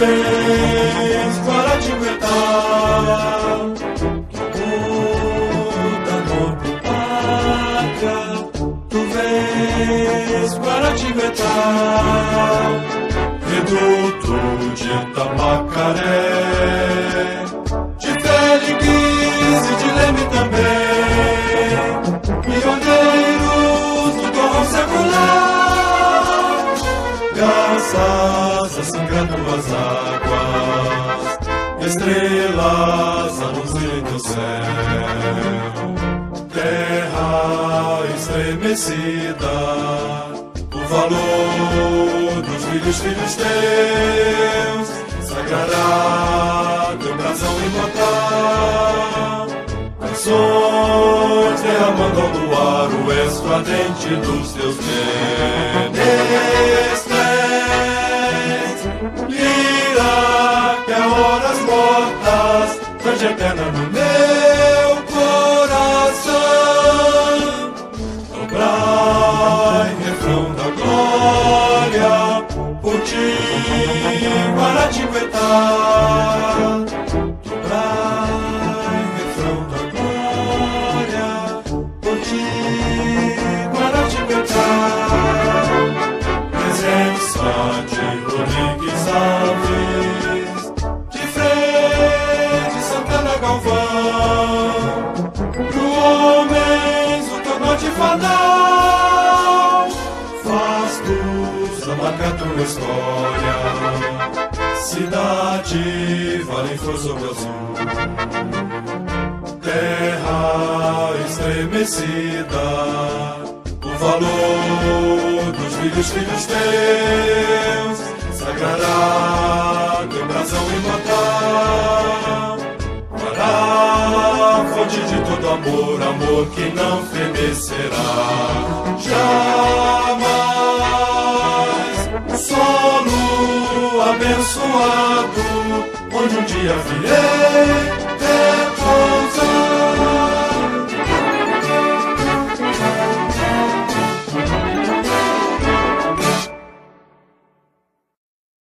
vens para te aguentar. Muda nobre pátria, tu vens para te. Reduto de Tabacaré, graças a sangrando as águas, estrelas anunciam teu céu, terra estremecida, o valor dos filhos, filhos teus, sagrará teu brasão imortal. Canções derramando ao luar o esplendente dos teus menestréis. Cante eterna no meu coração. Dobrai, refrão da glória, por ti para Galvão, pro homens o tornote fanal, faz dos amarca tua história, cidade vale flor sobre o azul, terra estremecida, o valor dos filhos, filhos teus, De todo amor, amor que não fenecerá jamais. Solo abençoado, onde um dia virei.